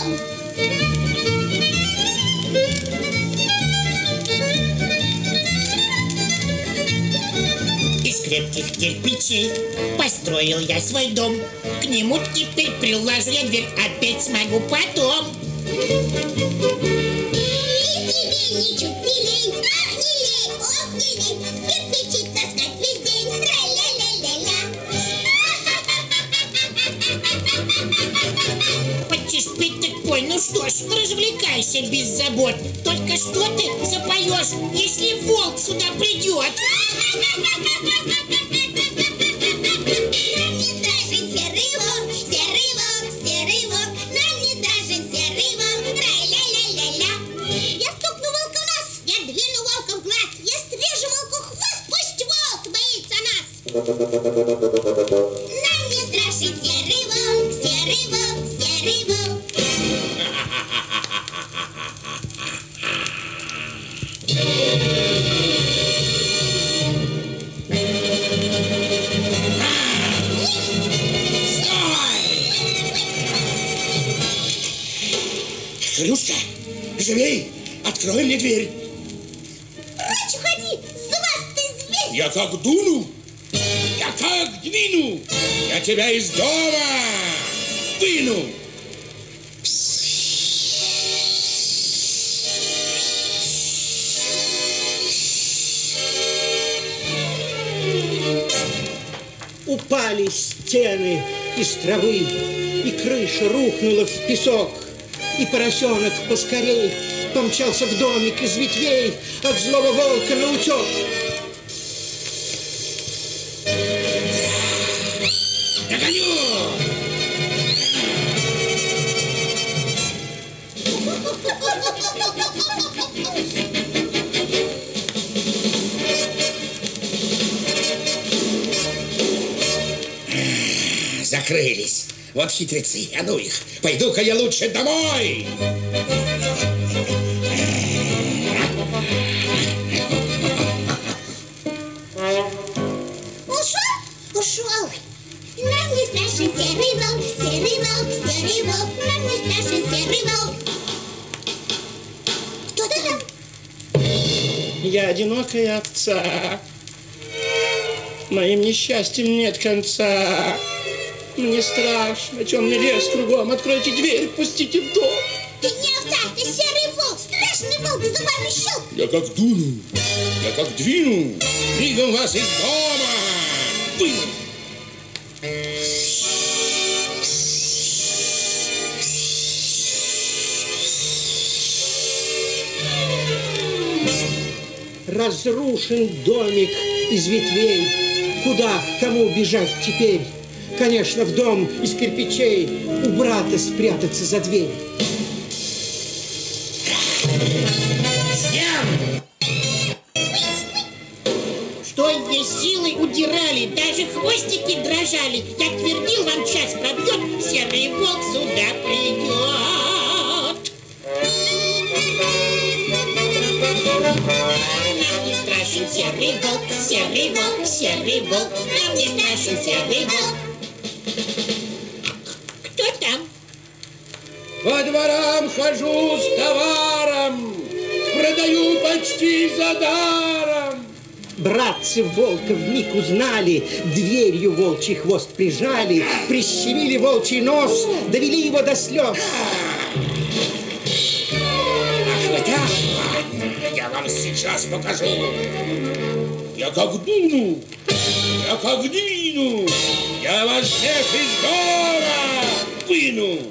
Из крепких кирпичей построил я свой дом. К нему теперь приложу я дверь, опять смогу потом. Лень, тебе ничуть не лень, ах, не лень, ох, не лень, развлекайся без забот. Только что ты запоешь, если волк сюда придет? Нам не страшен серый волк, серый волк, серый волк, Хрюшка, живей, открой мне дверь. Прочь уходи, зубастый зверь! Я как дуну, я как двину, я тебя из дома выну. Упали стены из травы, и крыша рухнула в песок. И поросенок поскорей помчался в домик из ветвей от злого волка на утек. Догоню! Закрылись. Вот хитрецы, а ну их. Пойду-ка я лучше домой. Ушел? Ушел. Нам не страшен серый волк, серый волк, серый волк. Нам не страшен серый волк. Кто ты там? Я одинокая овца. Моим несчастьем нет конца. Мне страшно, темный лес кругом. Откройте дверь, пустите в дом. Ты не ты серый волк, страшный волк, зубами щелк. Я как дуну, я как двину, мигом вас из дома выну. Разрушен домик из ветвей. Куда, кому бежать теперь? Конечно, в дом из кирпичей. У брата спрятаться за дверь. Съем! Что есть силой удирали, даже хвостики дрожали. Я твердил вам, час пробьет, серый волк сюда придет. Нам не страшен серый волк, серый волк, серый волк. Нам не страшен серый волк. Кто там? По дворам хожу с товаром, продаю почти за даром. Братцы волка вмиг узнали, дверью волчий хвост прижали, прищемили волчий нос, довели его до слез. Ах, вы так? Я вам сейчас покажу. Я как дуну, я как двину, я вас всех из дома выну.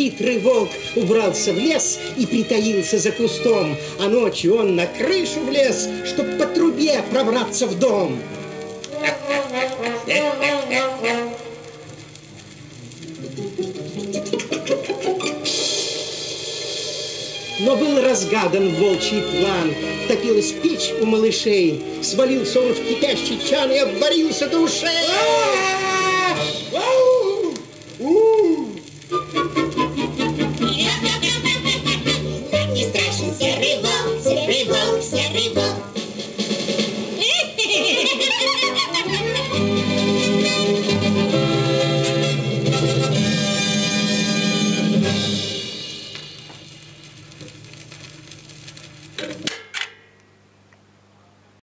Хитрый волк убрался в лес и притаился за кустом, а ночью он на крышу влез, чтоб по трубе пробраться в дом. Но был разгадан волчий план. Топилась печь у малышей, свалился он в кипящий чан и обварился до ушей.